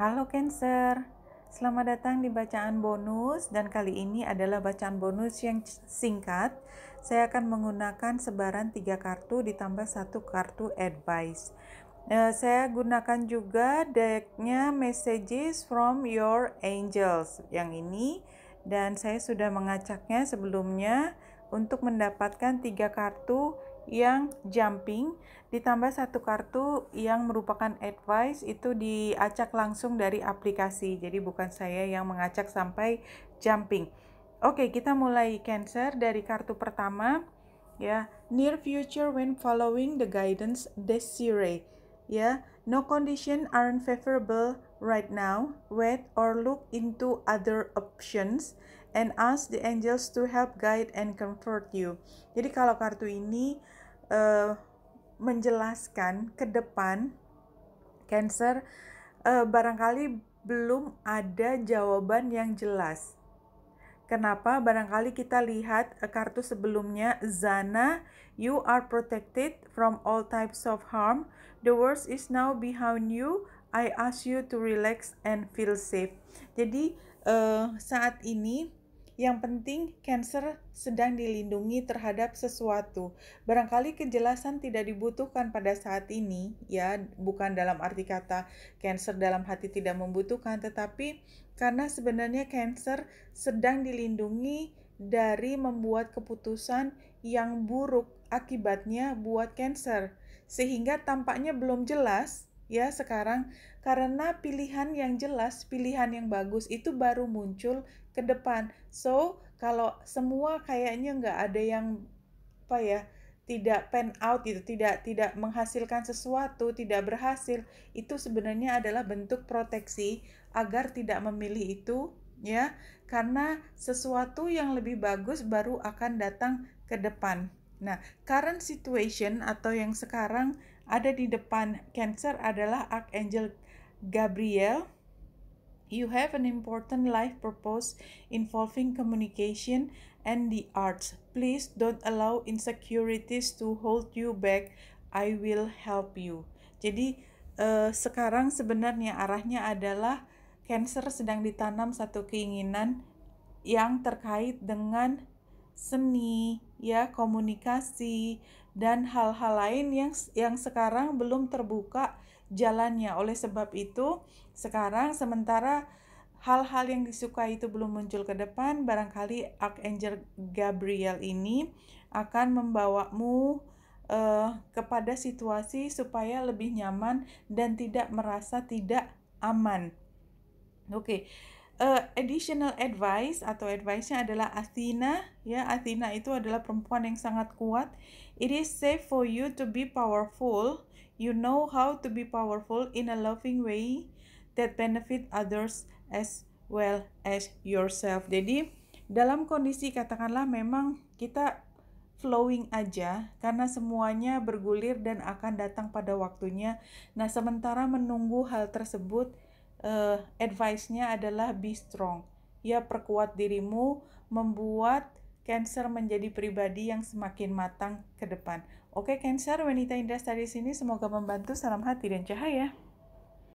Halo Cancer, selamat datang di bacaan bonus dan kali ini adalah bacaan bonus yang singkat. Saya akan menggunakan sebaran tiga kartu ditambah satu kartu advice. Uh, saya gunakan juga decknya Messages from Your Angels yang ini dan saya sudah mengacaknya sebelumnya untuk mendapatkan tiga kartu yang jumping ditambah satu kartu yang merupakan advice itu diacak langsung dari aplikasi. Jadi bukan saya yang mengacak sampai jumping. Oke kita mulai cancer dari kartu pertama ya. Near future when following the guidance desire ya. No condition aren't favorable right now wait or look into other options and ask the angels to help guide and comfort you jadi kalau kartu ini uh, menjelaskan ke depan Cancer uh, barangkali belum ada jawaban yang jelas. Kenapa? Barangkali kita lihat uh, kartu sebelumnya Zana, you are protected from all types of harm. The worst is now behind you. I ask you to relax and feel safe. Jadi uh, saat ini yang penting, Cancer sedang dilindungi terhadap sesuatu. Barangkali kejelasan tidak dibutuhkan pada saat ini, ya, bukan dalam arti kata Cancer dalam hati tidak membutuhkan, tetapi karena sebenarnya Cancer sedang dilindungi dari membuat keputusan yang buruk akibatnya buat Cancer, sehingga tampaknya belum jelas ya sekarang karena pilihan yang jelas, pilihan yang bagus itu baru muncul ke depan. So, kalau semua kayaknya nggak ada yang apa ya, tidak pen out itu, tidak tidak menghasilkan sesuatu, tidak berhasil, itu sebenarnya adalah bentuk proteksi agar tidak memilih itu ya, karena sesuatu yang lebih bagus baru akan datang ke depan. Nah, current situation atau yang sekarang ada di depan Cancer adalah Archangel Gabriel. You have an important life purpose involving communication and the arts. Please don't allow insecurities to hold you back. I will help you. Jadi uh, sekarang sebenarnya arahnya adalah Cancer sedang ditanam satu keinginan yang terkait dengan seni, ya, komunikasi, dan hal-hal lain yang yang sekarang belum terbuka jalannya. Oleh sebab itu, sekarang sementara hal-hal yang disukai itu belum muncul ke depan, barangkali Archangel Gabriel ini akan membawamu uh, kepada situasi supaya lebih nyaman dan tidak merasa tidak aman. Oke. Okay uh, additional advice atau advice-nya adalah Athena ya. Athena itu adalah perempuan yang sangat kuat. It is safe for you to be powerful. You know how to be powerful in a loving way that benefit others as well as yourself. Jadi dalam kondisi katakanlah memang kita flowing aja karena semuanya bergulir dan akan datang pada waktunya. Nah, sementara menunggu hal tersebut, uh, advice-nya adalah be strong. Ya, perkuat dirimu, membuat Cancer menjadi pribadi yang semakin matang ke depan. Oke, Cancer, wanita indah dari sini semoga membantu. Salam hati dan cahaya.